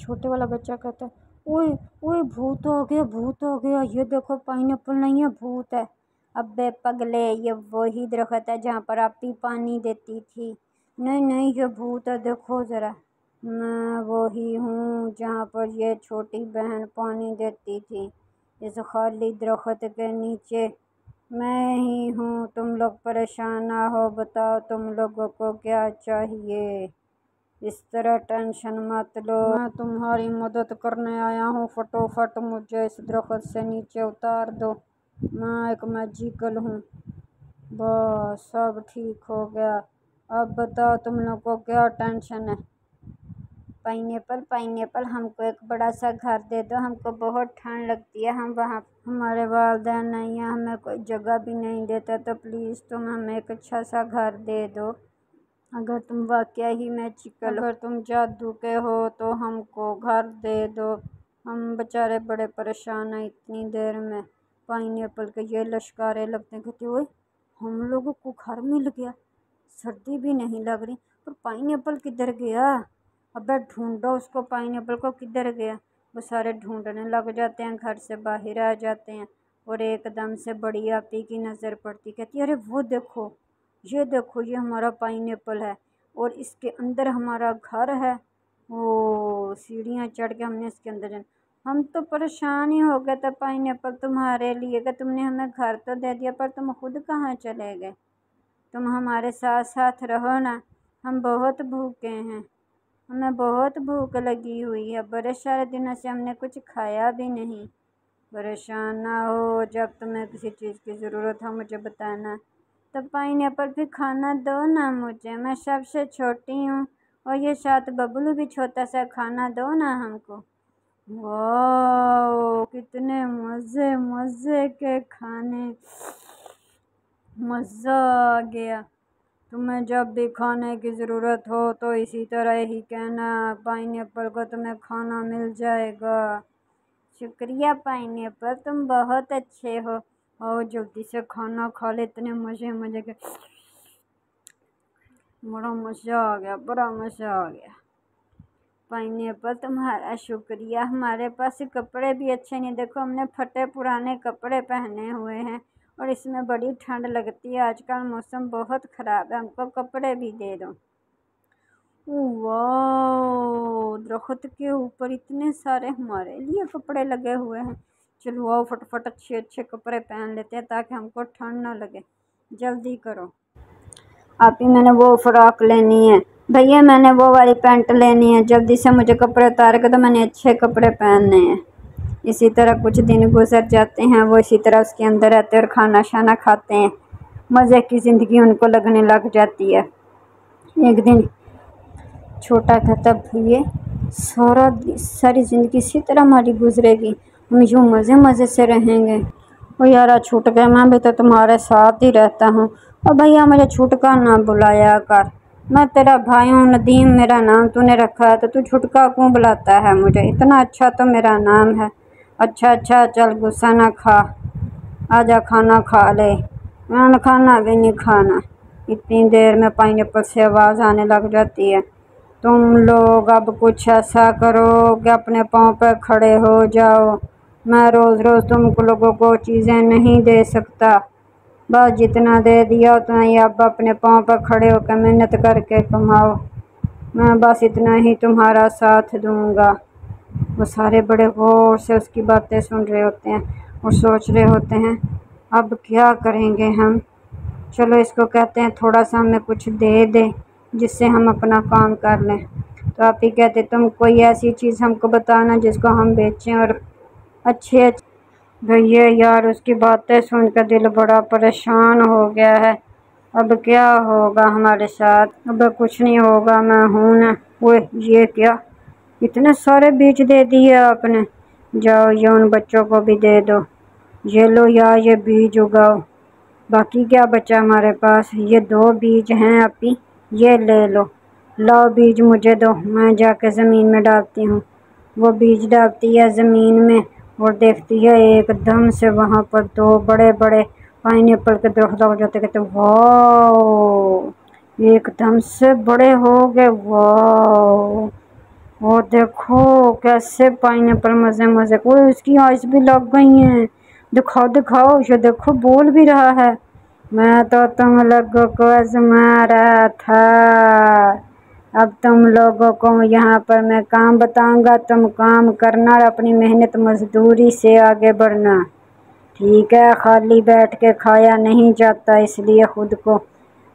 छोटे वाला बच्चा कहता है, ओए ओए, भूत आ गया, भूत आ गया, ये देखो, पाइनएप्पल नहीं है, भूत है। अबे पगले, ये वही दरख्त है जहाँ पर आप ही पानी देती थी। नहीं नहीं, ये भूत है, देखो ज़रा। मैं वही हूँ जहाँ पर ये छोटी बहन पानी देती थी, इस खाली दरख्त के नीचे। मैं ही हूँ, तुम लोग परेशान ना हो, बताओ तुम लोगों को क्या चाहिए? इस तरह टेंशन मत लो। मैं तुम्हारी मदद करने आया हूँ। फटोफट मुझे इस दरख्त से नीचे उतार दो। मैं एक मैजिकल हूँ। बस, सब ठीक हो गया। अब बताओ तुम लोग को क्या टेंशन है? पाइनएप्पल पाइनएप्पल, हमको एक बड़ा सा घर दे दो। हमको बहुत ठंड लगती है। हम वहाँ, हमारे वालदेन नहीं है। हमें कोई जगह भी नहीं देता। तो प्लीज़ तुम हमें एक अच्छा सा घर दे दो। अगर तुम वाकया ही मैजिकल अगर तुम जादू के हो तो हमको घर दे दो। हम बेचारे बड़े परेशान हैं इतनी देर में। पाइनएप्पल के ये लश्कारे लगते हैं, कहते हुए हम लोगों को घर मिल गया। सर्दी भी नहीं लग रही। पर पाइनएप्पल किधर गया? अबे ढूंढो उसको पाइन पाइनएप्पल को किधर गया? वो सारे ढूँढने लग जाते हैं, घर से बाहर आ जाते हैं और एकदम से बड़ी आपी की नज़र पड़ती कहती अरे, वो देखो ये देखो, ये हमारा पाइनएप्पल है और इसके अंदर हमारा घर है। वो सीढ़ियाँ चढ़ के हमने इसके अंदर जाना। हम तो परेशान ही हो गए थे, पाइनएप्पल तुम्हारे लिए। कि तुमने हमें घर तो दे दिया, पर तुम खुद कहाँ चले गए? तुम हमारे साथ साथ रहो ना। हम बहुत भूखे हैं। हमें बहुत भूख लगी हुई है। बड़े सारे दिनों से हमने कुछ खाया भी नहीं। परेशान ना हो। जब तुम्हें किसी चीज़ की ज़रूरत हो, मुझे बताना। तो पाइनएप्पल भी खाना दो ना मुझे। मैं सबसे छोटी हूँ और ये साथ बबलू भी छोटा सा खाना दो ना हमको। वाह कितने मज़े मज़े के खाने। मज़ा आ गया। तुम्हें जब भी खाने की ज़रूरत हो तो इसी तरह ही कहना पाइन पाइनएप्पल को तुम्हें खाना मिल जाएगा। शुक्रिया पाइनएप्पल, तुम बहुत अच्छे हो। और जल्दी से खाना खा ले, इतने मज़े मज़े के। बड़ा मज़ा आ गया, बड़ा मज़ा आ गया। पाइनएप्पल, तुम्हारा शुक्रिया। हमारे पास कपड़े भी अच्छे नहीं। देखो, हमने फटे पुराने कपड़े पहने हुए हैं और इसमें बड़ी ठंड लगती है। आजकल मौसम बहुत ख़राब है। हमको कपड़े भी दे दो। वाह! दरख्त के ऊपर इतने सारे हमारे लिए कपड़े लगे हुए हैं। चलो आओ फटफट अच्छे अच्छे कपड़े पहन लेते हैं ताकि हमको ठंड ना लगे। जल्दी करो। आप ही मैंने वो फ़्रॉक लेनी है। भैया, मैंने वो वाली पैंट लेनी है। जल्दी से मुझे कपड़े उतार के तो मैंने अच्छे कपड़े पहनने हैं। इसी तरह कुछ दिन गुजर जाते हैं, वो इसी तरह उसके अंदर रहते और खाना शाना खाते हैं। मज़े की ज़िंदगी उनको लगने लग जाती है। एक दिन छोटा था तब ये सारा सारी ज़िंदगी इसी तरह हमारी गुजरेगी। हम यूँ मज़े मज़े से रहेंगे। यारा छूट गया मैं भी तो तुम्हारे साथ ही रहता हूँ। और भैया, मुझे छुटका ना बुलाया कर। मैं तेरा भाई हूँ, नदीम, मेरा नाम तूने रखा है तो तू छुटका क्यों बुलाता है मुझे? इतना अच्छा तो मेरा नाम है। अच्छा अच्छा चल गुस्सा ना खा। आजा खाना खा ले। मैंने खाना भी नहीं खाना। इतनी देर में पाइनएप्पल से आवाज़ आने लग जाती है। तुम लोग अब कुछ ऐसा करो कि अपने पाँव पर खड़े हो जाओ। मैं रोज़ रोज़ तुम लोगों को चीज़ें नहीं दे सकता। बस जितना दे दिया उतना ही अब अपने पाँव पर खड़े होकर मेहनत करके कमाओ। मैं बस इतना ही तुम्हारा साथ दूँगा। वो सारे बड़े गौर से उसकी बातें सुन रहे होते हैं और सोच रहे होते हैं, अब क्या करेंगे हम? चलो इसको कहते हैं, थोड़ा सा हमें कुछ दे दे, जिससे हम अपना काम कर लें। तो आप ही कहते, तुम कोई ऐसी चीज़ हमको बताना जिसको हम बेचें और अच्छे अच्छे। भैया यार, उसकी बातें सुनकर दिल बड़ा परेशान हो गया है। अब क्या होगा हमारे साथ? अब कुछ नहीं होगा, मैं हूँ ना। वो ये क्या? इतने सारे बीज दे दिए आपने। जाओ, ये उन बच्चों को भी दे दो। ये लो यार, ये बीज उगाओ। बाकी क्या बचा हमारे पास? ये दो बीज हैं अभी ये ले लो। लाओ बीज मुझे दो। मैं जाके ज़मीन में डालती हूँ। वो बीज डालती है ज़मीन में। और देखती है एकदम से वहाँ पर दो बड़े बड़े पाइन एप्पल के दरख्त हो जाते कहते वाह एकदम से बड़े हो गए वाह वो देखो कैसे पाइनएप्पल मज़े मज़े को उसकी आइस भी लग गई हैं। दिखाओ दिखाओ, ये देखो, बोल भी रहा है। मैं तो तुम लोगों को आजमा रहा था। अब तुम लोगों को यहाँ पर मैं काम बताऊँगा। तुम काम करना और अपनी मेहनत मजदूरी से आगे बढ़ना। ठीक है, खाली बैठ के खाया नहीं जाता, इसलिए खुद को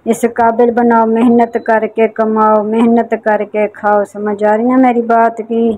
इस काबिल बनाओ। मेहनत करके कमाओ, मेहनत करके खाओ। समझ आ रही ना मेरी बात की?